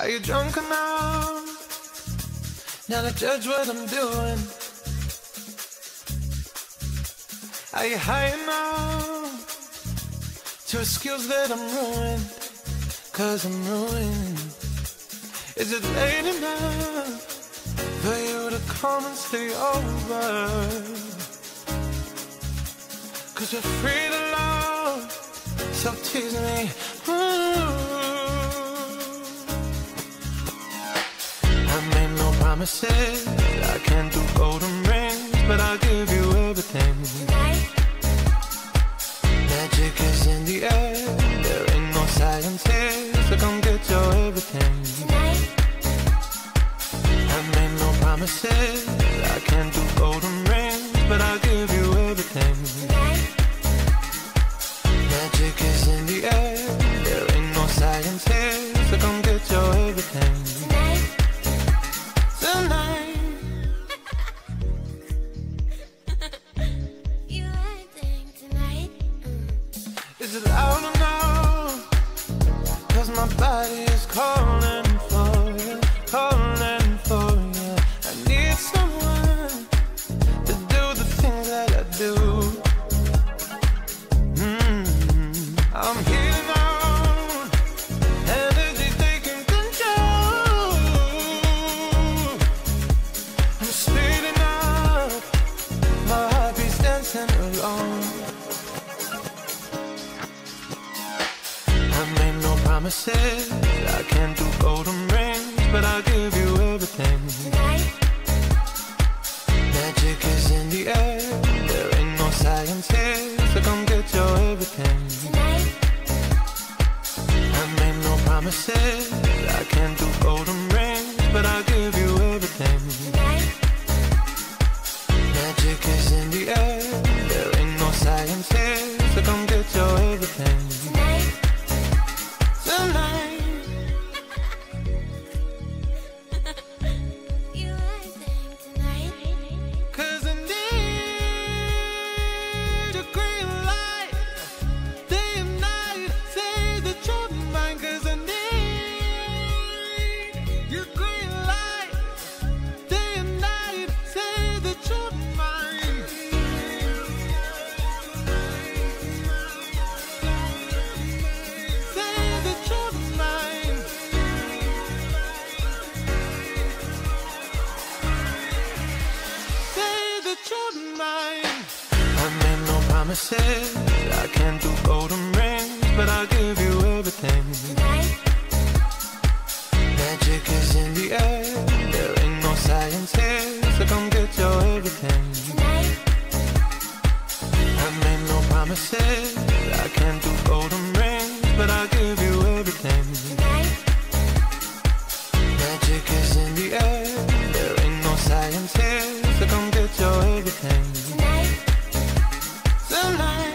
Are you drunk enough? Now to judge what I'm doing. Are you high enough to excuse that I'm ruined? Cause I'm ruined. Is it late enough for you to come and stay over? Cause you're free to love, so tease me. Mm. Promises, I can't do golden rings, but I'll give you everything. Tonight, Magic is in the air, there ain't no science here, so come get your everything. tonight, I made no promises, I can't do golden rings, but I'll give you everything. tonight, Magic is in the air, there ain't no science here, so come is it loud enough? Cause my body is calling for you, calling for you. I need someone to do the things that I do. Mm, I'm healing on, energy taking control. I'm speeding up, my heart beats dancing alone. Promises, I can't do golden rings, but I'll give you everything. Tonight, Magic is in the air, there ain't no science here, so come get your everything. tonight, I made no promises, I can't do golden rings, but I'll give you everything. tonight, Magic is in the air, there ain't no science here, so come get your everything. can't no promises. I can't do golden rings, but I'll give you everything. Tonight. Magic is in the air. There ain't no science here, so come get your everything. Tonight. I made no promises. I can't do golden rings, but I'll give you everything. Tonight. Magic is in the air. There ain't no science here, so come get your everything the line.